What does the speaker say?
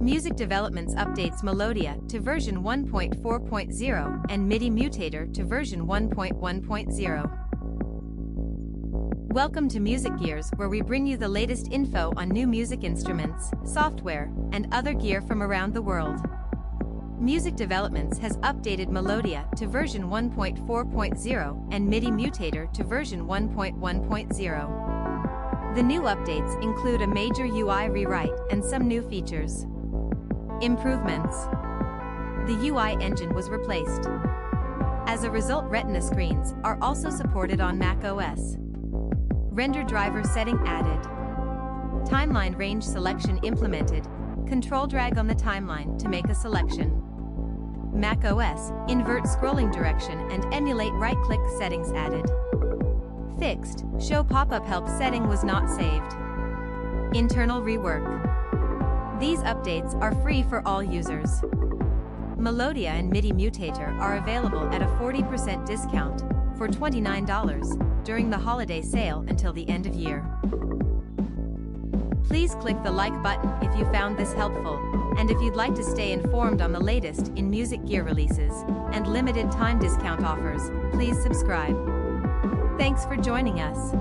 Music Developments updates Melodya to version 1.4.0 and MIDI Mutator to version 1.1.0. Welcome to Music Gears, where we bring you the latest info on new music instruments, software, and other gear from around the world. Music Developments has updated Melodya to version 1.4.0 and MIDI Mutator to version 1.1.0. The new updates include a major UI rewrite and some new features. Improvements The UI engine was replaced. As a result, Retina screens are also supported on Mac OS. Render driver setting added. Timeline range selection implemented. Control drag on the timeline to make a selection. Mac OS, invert scrolling direction and emulate right-click settings added. Fixed, show pop-up help setting was not saved. Internal rework. These updates are free for all users. Melodya and MIDI Mutator are available at a 40% discount for $29 during the holiday sale until the end of year. Please click the like button if you found this helpful, and if you'd like to stay informed on the latest in music gear releases and limited time discount offers, please subscribe. Thanks for joining us.